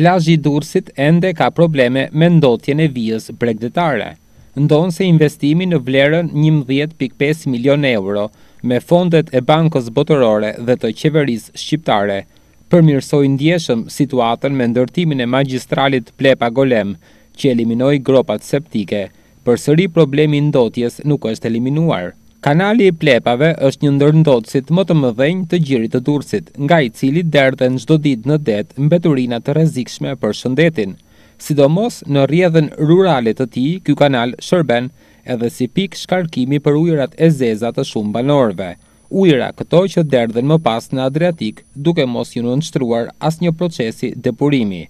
Plazhi i Durrësit ende ka probleme me ndotjen e vijës bregdetare, ndonëse investimi në vlerën njëmbëdhjetë pikë pesë milionë euro me fondet e Bankës Botërore dhe të qeverisë shqiptare përmirësoi ndjeshëm situatën me ndërtimin e magjistralit Plepa-Golem që eliminoi gropat septike Përsëri problemi i ndotjes nuk është eliminuar. Kanali i Plepave është një ndër ndotësit më të mëdhenj të gjirit të Durrësit, nga i cili derdhen çdo ditë në det mbeturina të rrezikshme për shëndetin. Sidomos në rrjedhën rurale të tij, ky kanal shërben edhe si pikë shkarkimi për ujërat e zeza të shumë banorëve, ujëra këto që derdhen më pas në Adriatik duke mos iu nënshtruar asnjë procesi depurimi,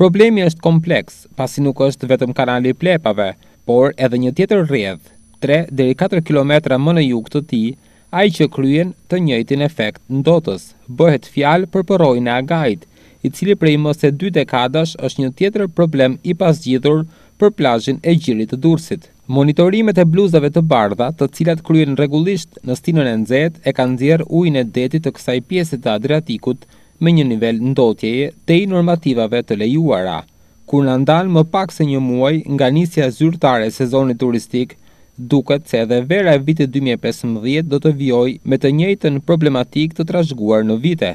Problemi është kompleks, pasi nuk është vetëm kanali i Plepave, por edhe një tjetër rrjedhë, tre deri katër kilometra më në jug të tij, ai që kryen të njëjtin efekt ndotës, bëhet fjalë për përroin e Agait, i cili prej më se dy dekadash është një tjetër problem i pazgjidhur për plazhin e Gjirit të Durrësit. Monitorimet e bluzave të bardha, të cilat kryhen rregullisht në stinën e nxehtë, e kanë nxjerrë ujin e detit të kësaj pjese të Adriatikut me një nivel ndotjeje tej normativave të lejuara, kur na ndanë më pak se një muaj nga nisja zyrtare e sezonit turistik, duket se edhe vera e vitit dy mijë e pesëmbëdhjetë do të vijojë me të njëjtën problematikë të trashëguar në vite.